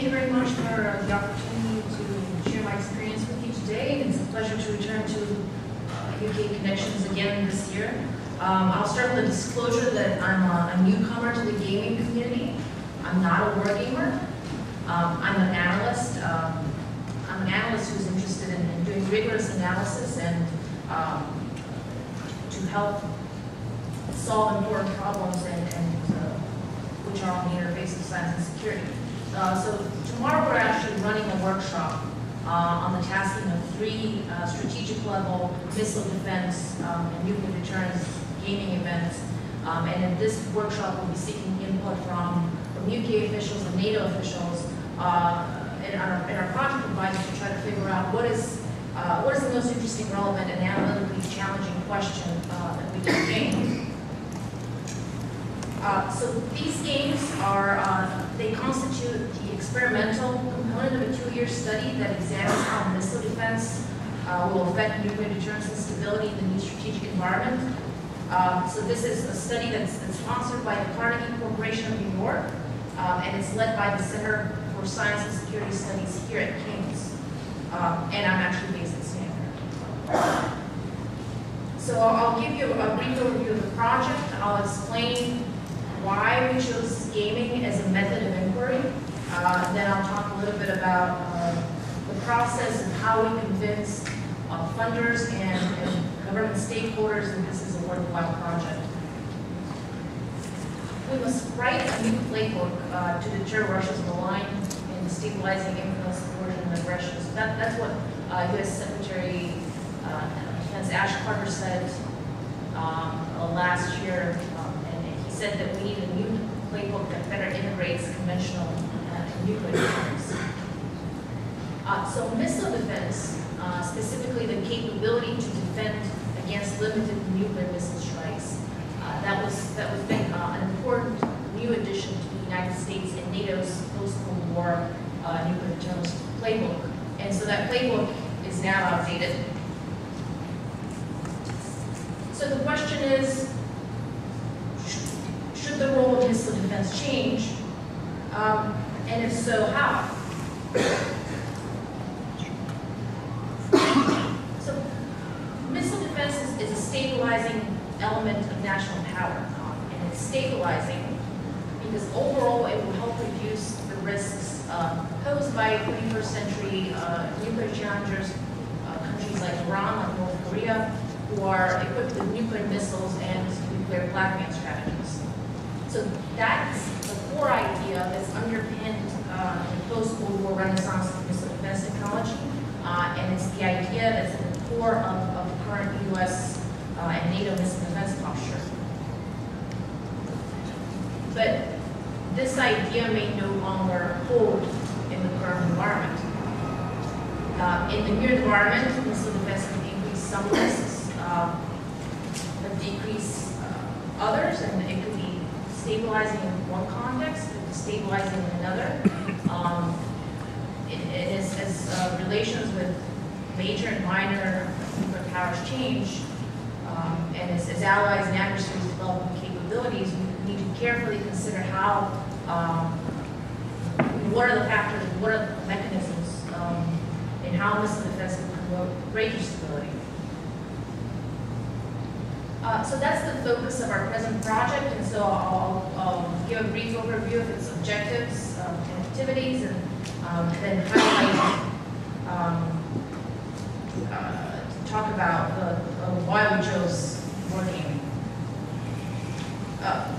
thank you very much for uh, the opportunity to share my experience with you today. It's a pleasure to return to uh, UK Connections again this year. Um, I'll start with a disclosure that I'm a, a newcomer to the gaming community. I'm not a war gamer. Um, I'm an analyst. Um, I'm an analyst who's interested in, in doing rigorous analysis and um, to help solve important problems and, and uh, which are on the interface of science and security. Uh, so tomorrow we're actually running a workshop uh, on the tasking of three uh, strategic level missile defense um, and nuclear deterrence gaming events. Um, and in this workshop we'll be seeking input from, from UK officials and NATO officials uh, and, our, and our project advisors to try to figure out what is uh, what is the most interesting, relevant, and analytically challenging question uh, that we can game? Uh, so these games are, uh, they constitute the experimental component of a two-year study that examines how missile defense uh, will affect nuclear deterrence and stability in the new strategic environment. Um, so this is a study that's, that's, sponsored by the Carnegie Corporation of New York, um, and it's led by the Center for Science and Security Studies here at King's. Um, and I'm actually based at Stanford. So I'll give you a brief overview of the project. I'll explain why we chose gaming as a method of inquiry. Uh, then I'll talk a little bit about uh, the process and how we convince uh, funders and, and, government stakeholders that this is a worthwhile project. We must write a new playbook uh, to deter Russia's malign and destabilizing influence, coercion, and aggression. So that, that's what U.S. Uh, Secretary uh, Defense Ash Carter said um, last year said that we need a new playbook that better integrates conventional uh, nuclear defense. Uh, so missile defense, uh, specifically the capability to defend against limited nuclear missile strikes, uh, that was that was been uh, an important new addition to the United States and NATO's post-Cold War uh, nuclear deterrence playbook. And so that playbook is now outdated. So the question is, the role of missile defense change? Um, and if so, how? so missile defense is, is, a stabilizing element of national power, um, and it's stabilizing because overall it will help reduce the risks uh, posed by 21st century uh, nuclear challengers, uh, countries like Iran, like North Korea, who are equipped with nuclear missiles and nuclear strategies. That's the core idea that's underpinned uh, the post-Cold War renaissance of defense technology. Uh, and it's the idea that's at the core of, of the current U.S. Uh, and NATO missile defense posture. But this idea may no longer hold in the current environment. Uh, in the new environment, missile defense can increase some risks, uh, but decrease uh, others, and it could stabilizing in one context, but destabilizing in another. Um, it, it is as uh, relations with major and minor powers change, um, and as, as, allies and adversaries develop capabilities, we need to carefully consider how, um, what are the factors, what are the mechanisms, um, and how missile defense can promote greater stability. Uh, so that's the focus of our present project, and so I'll, I'll give a brief overview of its objectives um, and activities, and, um, and then highlight, um, uh, talk about the, uh, why we chose working. Uh,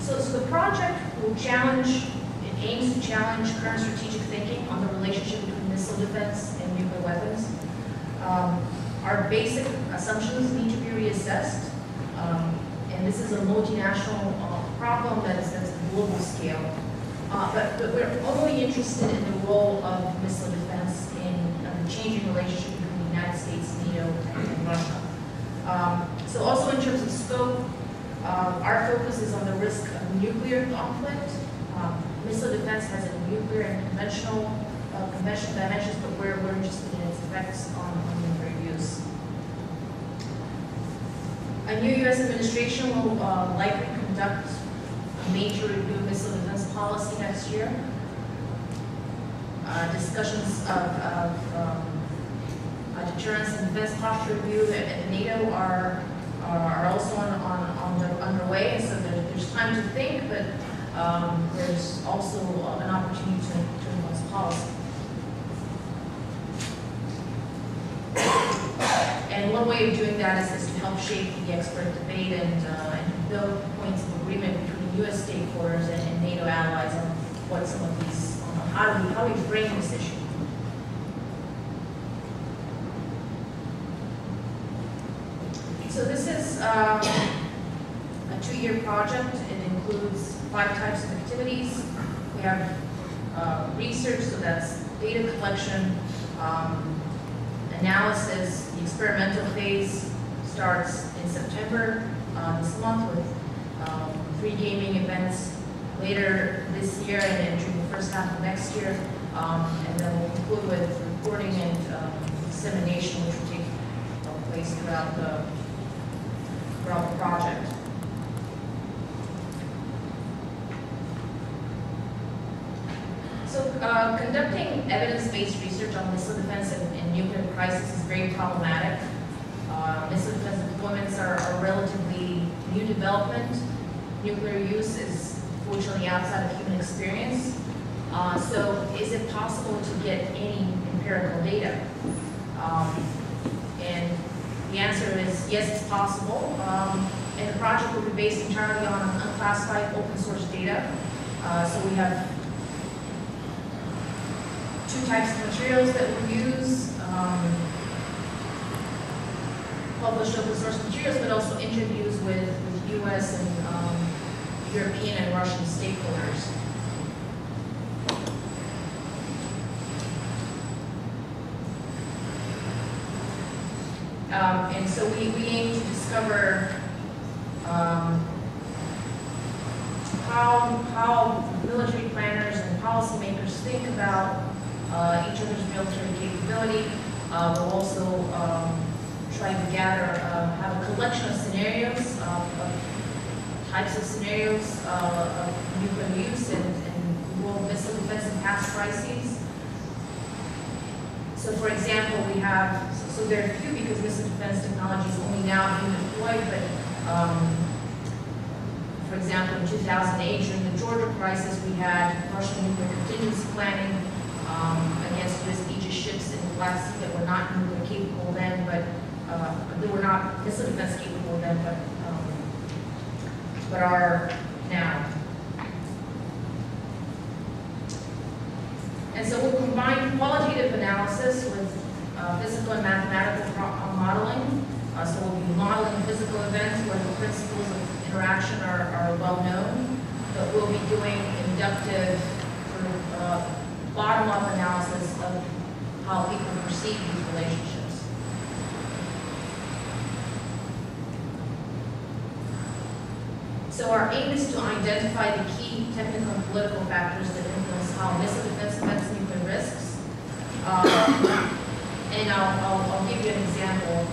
so, so the project will challenge, it aims to challenge current strategic thinking on the relationship between missile defense and nuclear weapons. Um, our basic assumptions need to be reassessed. Um, and this is a multinational uh, problem that's, that's a global scale. Uh, but, but we're only interested in the role of missile defense in uh, the changing relationship between the United States, NATO, and Russia. Um, so also in terms of scope, uh, our focus is on the risk of nuclear conflict. Um, missile defense has a nuclear and conventional, uh, conventional dimensions, but we're, we're interested in its effects on, on A new U.S. administration will uh, likely conduct a major review of missile defense policy next year. uh, discussions of, of um, deterrence and defense posture review at at NATO are, are also on, on, on the, underway, so there, there's time to think, but um, there's also an opportunity to, to influence policy. And one way of doing that is, help shape the expert debate and, uh, and build points of agreement between U.S. stakeholders and, and NATO allies on what some of these, on how we, how we frame this issue. So this is um, a two-year project. It includes five types of activities. We have uh, research, so that's data collection, um, analysis. The experimental phase starts in September uh, this month with um, three gaming events later this year and then during the first half of next year. Um, and then we'll conclude with reporting and um, dissemination, which will take uh, place throughout the throughout the project. So uh, conducting evidence-based research on missile defense and, and nuclear crisis is very problematic. Uh, missile defense deployments are a relatively new development. Nuclear use is fortunately outside of human experience. Uh, so is it possible to get any empirical data? Um, and the answer is yes, it's possible. Um, and the project will be based entirely on unclassified open source data. Uh, so we have two types of materials that we use. Um, published open source materials, but also interviews with, with U.S. and um, European and Russian stakeholders. Um, and so we, we aim to discover um, how, how military planners and policymakers think about uh, each other's military capability. Uh, we'll also um, try to gather, uh, have a collection of scenarios, of, of types of scenarios uh, of nuclear use and, and world missile defense and past crises. So for example, we have, so, so there are few because missile defense technology is only now being deployed, but um, for example, in 2008, during the Georgia crisis, we had Russian nuclear contingency planning um, against U.S. Aegis ships in the Black Sea that were not nuclear capable then, but uh, they were not missile defense capable then, but um, but are now. And so we'll combine qualitative analysis with uh, physical and mathematical uh, modeling. Uh, so we'll be modeling physical events where the principles of interaction are, are well known, but we'll be doing inductive sort of uh, bottom-up analysis of how people perceive these relationships. So our aim is to identify the key technical and political factors that influence how missile defense affects nuclear risks. Um, and I'll, I'll, I'll give you an example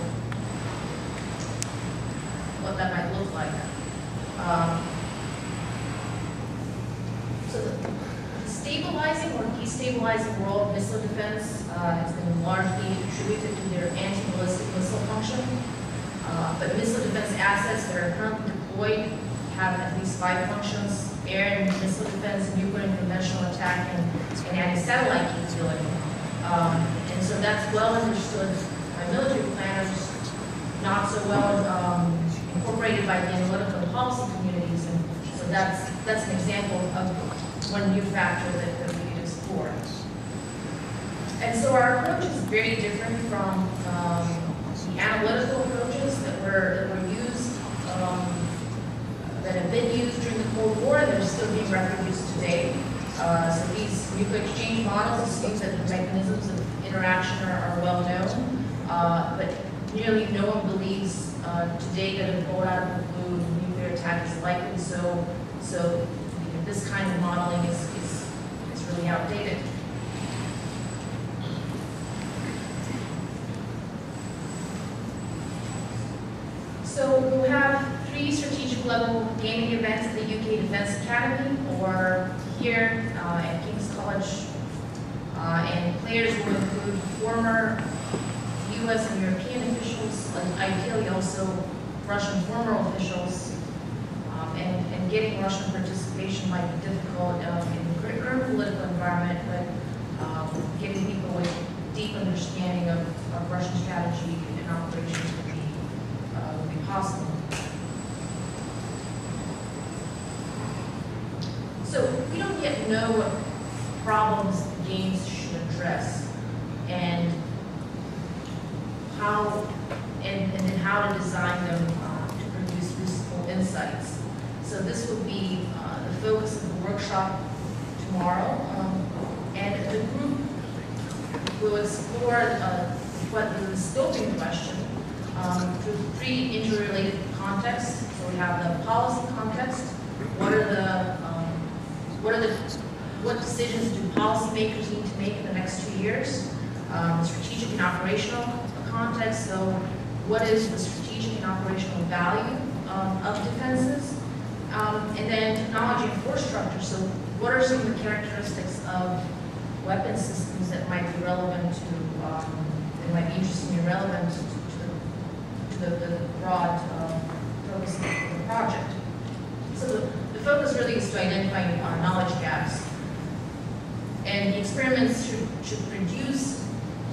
what that might look like. Um, so the stabilizing or destabilizing role of missile defense uh, has been largely attributed to their anti-ballistic missile function. Uh, but missile defense assets that are currently deployed have at least five functions, air and missile defense, nuclear and conventional attack, and, and anti-satellite capability. Um, and so that's well understood by military planners, not so well um, incorporated by the analytical policy communities. And so that's, that's an example of one new factor that, that we could explore. And so our approach is very different from um, the analytical approaches that were, that were have been used during the Cold War and they're still being reproduced today. Uh, so these nuclear exchange models assume that the mechanisms of interaction are, are well known, uh, but nearly no one believes uh, today that a blowout out of the blue nuclear attack is likely. So, so you know, this kind of modeling is, is, is really outdated. So strategic level gaming events at the UK Defence Academy or here uh, at King's College uh, And players will include former US and European officials, like ideally also Russian former officials. Um, And, and getting Russian participation might be difficult um, in the current political environment, but um, getting people with deep understanding of, of Russian strategy and operations would be, uh, would be possible. So we don't yet know what problems the games should address and how, and, and then how to design them uh, to produce useful insights. So this will be uh, the focus of the workshop tomorrow. Um, And the group will explore uh, what the scoping question um, through three interrelated contexts. So we have the policy context, what are the, what decisions do policymakers need to make in the next two years? Um, Strategic and operational context, so what is the strategic and operational value um, of defenses? Um, And then technology and force structure, so what are some of the characteristics of weapon systems that might be relevant to, um, that might be interesting and relevant to to the, to the, the broad focus of the project. So focus really is to identify uh, knowledge gaps. And the experiments should, should produce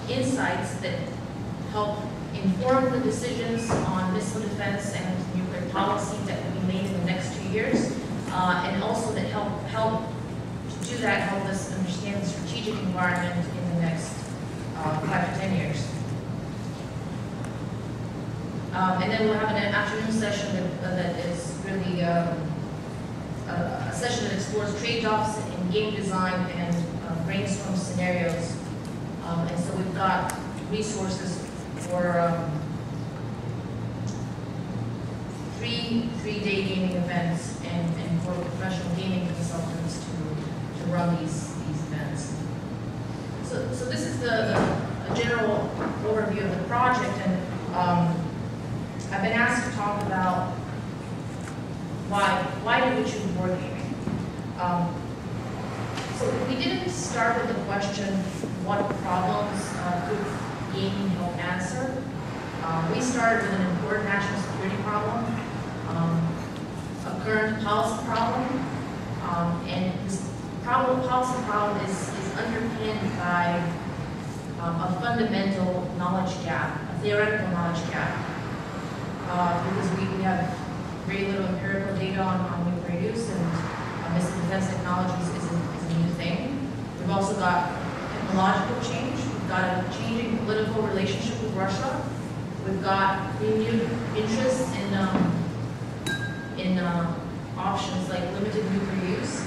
insights that help inform the decisions on missile defense and nuclear policy that will be made in the next two years. Uh, and also that help, help to do that, help us understand the strategic environment in the next uh, five to 10 years. Um, And then we'll have an afternoon session that, uh, that is really um, session that explores trade-offs in game design and uh, brainstorm scenarios. Um, And so we've got resources for um, three, three-day gaming events and, and for professional gaming consultants to, to run these, these events. So, so this is the, the general overview of the project, and um, I've been asked to talk about why, why did we choose wargaming? Um, so we didn't start with the question, what problems uh, could gaming help answer? Uh, we started with an important national security problem, um, a current policy problem, um, and this problem, policy problem is, is underpinned by um, a fundamental knowledge gap, a theoretical knowledge gap. Uh, because we, we have very little empirical data on, on nuclear use and missile defense technologies is a, is a new thing. We've also got technological change. We've got a changing political relationship with Russia. We've got renewed interest in, um, in uh, options like limited nuclear use.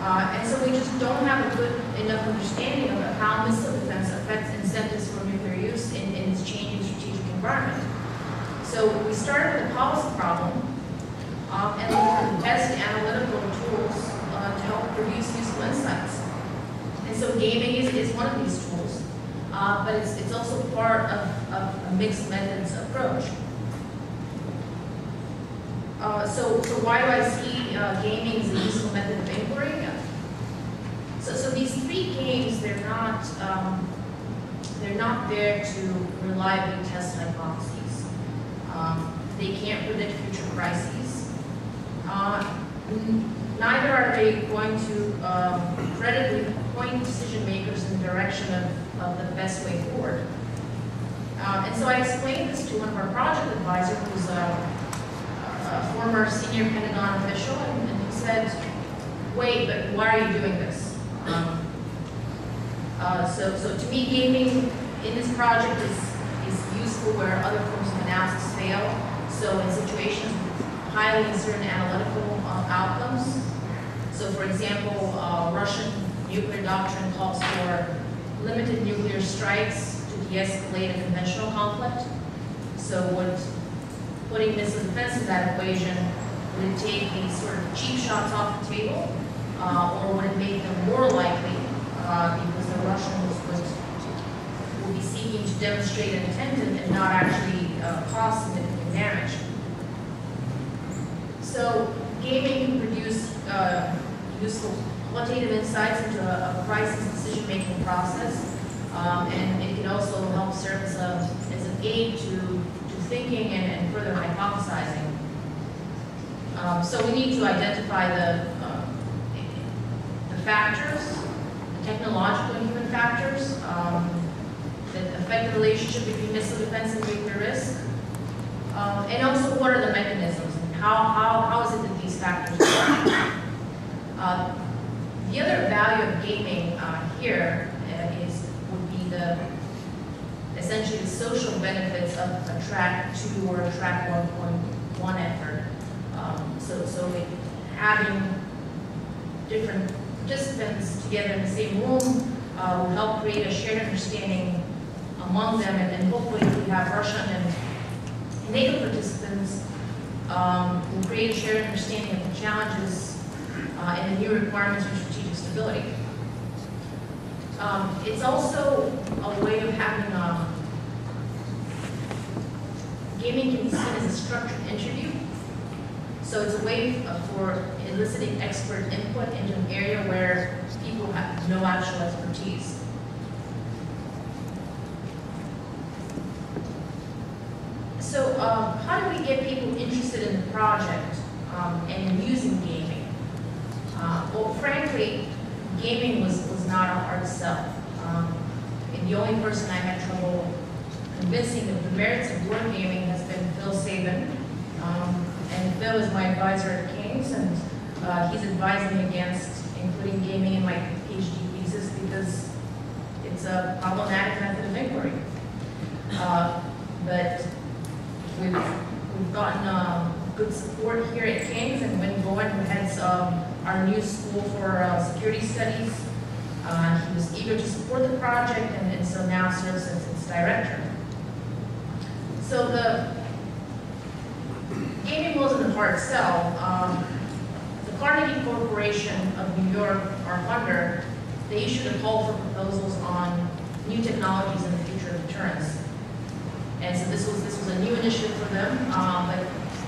Uh, and so we just don't have a good enough understanding of how missile defense affects incentives for nuclear use in, in this changing strategic environment. So we started with a policy problem um, and the best analytical tools uh, to help produce useful insights. And so gaming is, is one of these tools, uh, but it's, it's also part of, of a mixed methods approach. Uh, so, so why do I see uh, gaming as a useful method of inquiry? So, so these three games, they're not, um, they're not there to reliably test hypotheses. Um, they can't predict future crises. Uh, neither are they going to um, credibly point decision makers in the direction of, of the best way forward. Um, and so I explained this to one of our project advisors, who's a, a former senior Pentagon official, and, and he said, wait, but why are you doing this? Um, uh, so, so to me, gaming in this project is, is useful where other forms of analysis fail. So in situations highly uncertain analytical uh, outcomes. So for example, uh, Russian nuclear doctrine calls for limited nuclear strikes to de-escalate a conventional conflict. So would putting missile defense in that equation, would it take these sort of cheap shots off the table? Uh, or would it make them more likely, uh, because the Russians would, would be seeking to demonstrate an intent and and not actually uh, cause significant damage? So gaming can produce uh, useful quantitative insights into a a crisis decision-making process. Um, And it can also help serve as a, as an aid to, to thinking and and further hypothesizing. Um, So we need to identify the, um, the factors, the technological and human factors um, that affect the relationship between missile defense and nuclear risk. Um, And also, what are the mechanisms? How, how, how is it that these factors work? Uh, The other value of gaming uh, here uh, is, would be the, essentially the social benefits of a track two or a track one point one effort. Um, So, so having different participants together in the same room uh, will help create a shared understanding among them, and then hopefully we have Russian and NATO participants, um, will create a shared understanding of the challenges uh, and the new requirements for strategic stability. Um, It's also a way of having, um, gaming can be seen as a structured interview. So it's a way for eliciting expert input into an area where people have no actual expertise. So, um, how do we get people interested in the project um, and in using gaming? Uh, Well, frankly, gaming was, was not a hard sell. Um, And the only person I had trouble convincing of the merits of board gaming has been Phil Sabin. Um, And Phil is my advisor at King's, and uh, he's advising me against including gaming in my PhD thesis because it's a problematic method of inquiry. Uh, But we've, we've gotten um, good support here at King's, and Wyn Bowen, who heads um, our new school for uh, security studies, uh, he was eager to support the project, and and so now serves as its director. So the gaming wasn't a hard sell. Um, The Carnegie Corporation of New York, our funder, they issued a call for proposals on new technologies in the future of deterrence. And so this was, this was a new initiative for them, um, but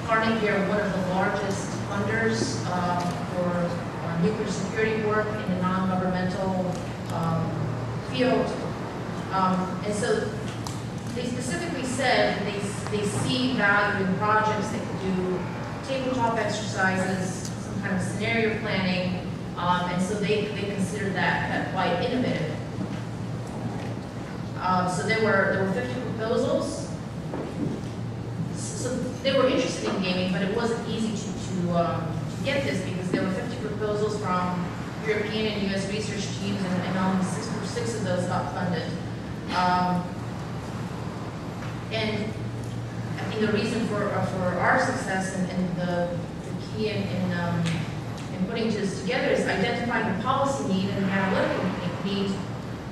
Carnegie are one of the largest funders uh, for uh, nuclear security work in the non-governmental um, field. Um, And so they specifically said they, they see value in projects that could do tabletop exercises, some kind of scenario planning, um, and so they, they consider that, that quite innovative. Um, so there were, there were fifty proposals. So they were interested in gaming, but it wasn't easy to, to, um, to get this because there were fifty proposals from European and US research teams and, and only six, six of those got funded. Um, and I think the reason for, uh, for our success and, and the, the key in, in, um, in putting this together is identifying the policy need and the analytical need.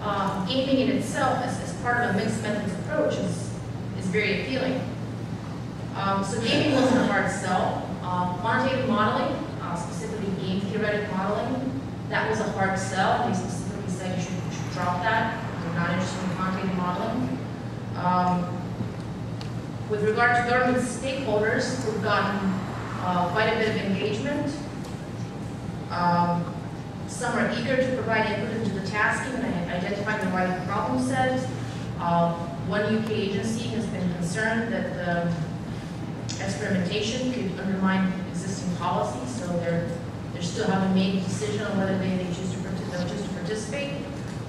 Uh, gaming in itself as, as part of a mixed methods approach is, is very appealing. Um, so gaming wasn't a hard sell. Uh, quantitative modeling, uh, specifically game theoretic modeling, that was a hard sell. They specifically said you should, you should drop that. They're not interested in quantitative modeling. Um, with regard to government stakeholders, we've gotten uh, quite a bit of engagement. Um, Some are eager to provide input into the tasking and identify the right problem set. Uh, One UK agency has been concerned that the experimentation could undermine existing policies, so they're, they're still haven't made a decision on whether they, they choose to, partic- choose to participate.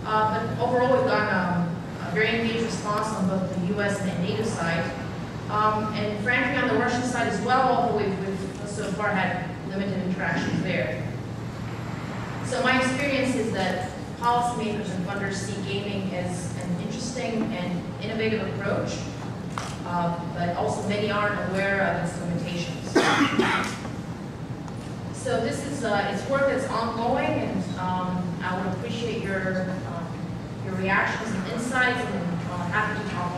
Uh, But overall, we've gotten a very engaged response on both the US and the NATO side. Um, And frankly, on the Russian side as well, although we've, we've so far had limited interactions there. So my experience is that policymakers and funders see gaming as interesting and innovative approach, uh, but also many aren't aware of its limitations. So this is, uh, it's work that's ongoing, and um, I would appreciate your, um, your reactions and insights, and uh, happy to talk